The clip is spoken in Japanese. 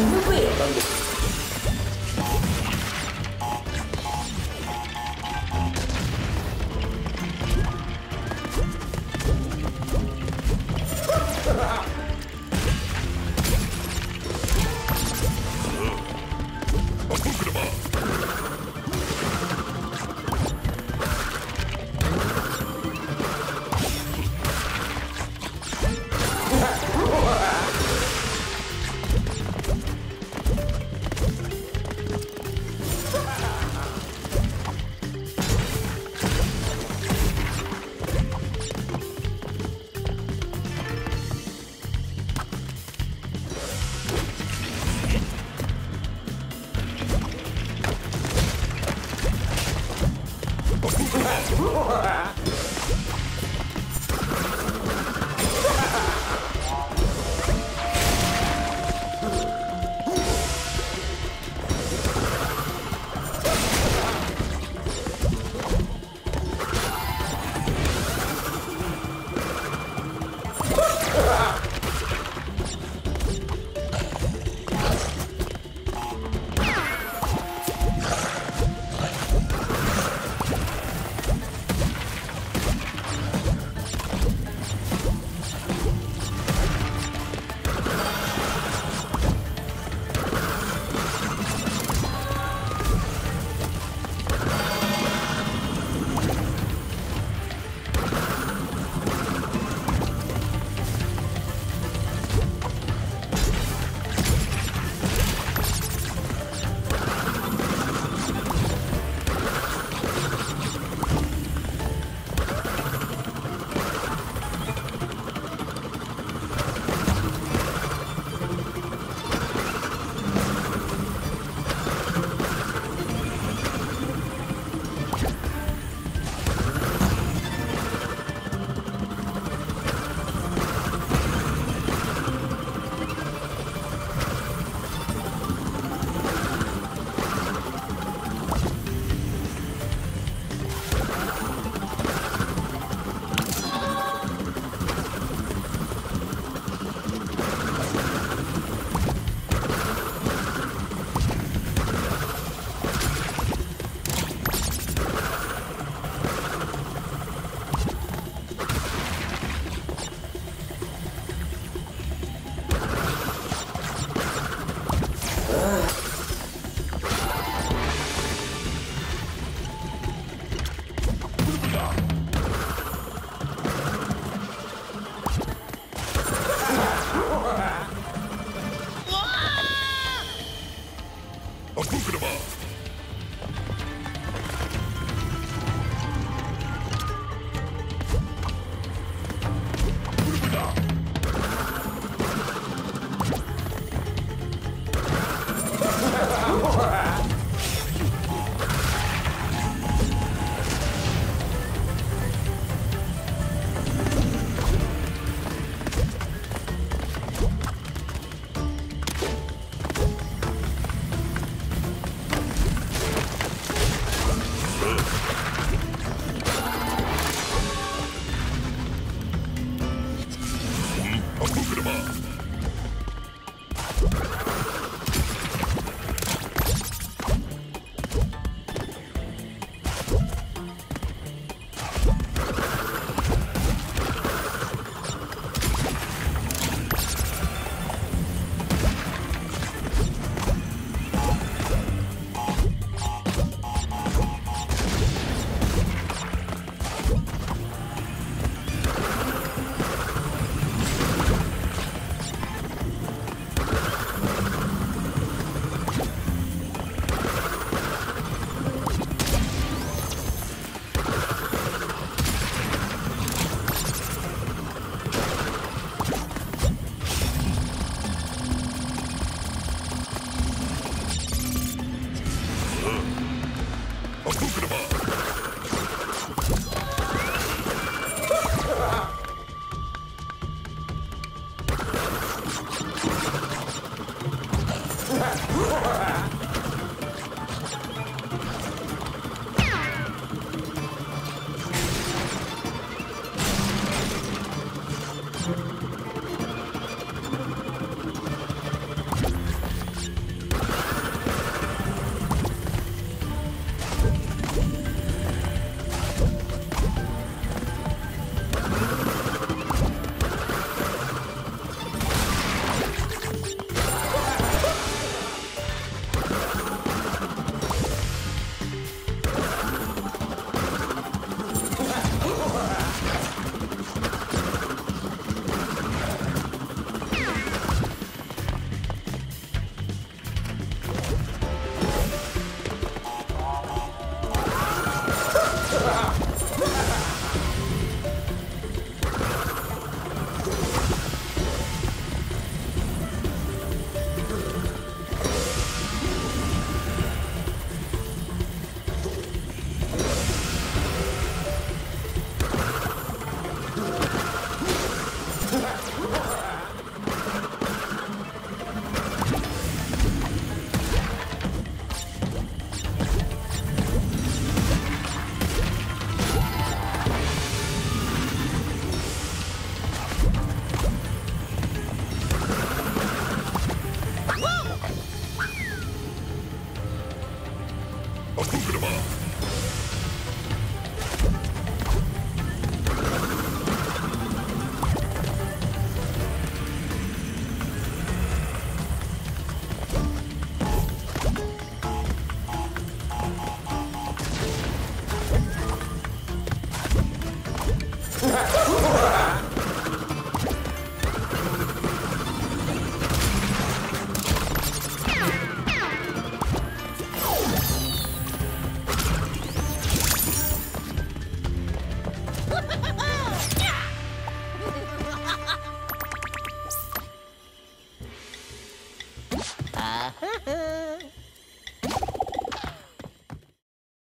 Nossa! 不会感觉。Whoa! Akukuraba! 報くれば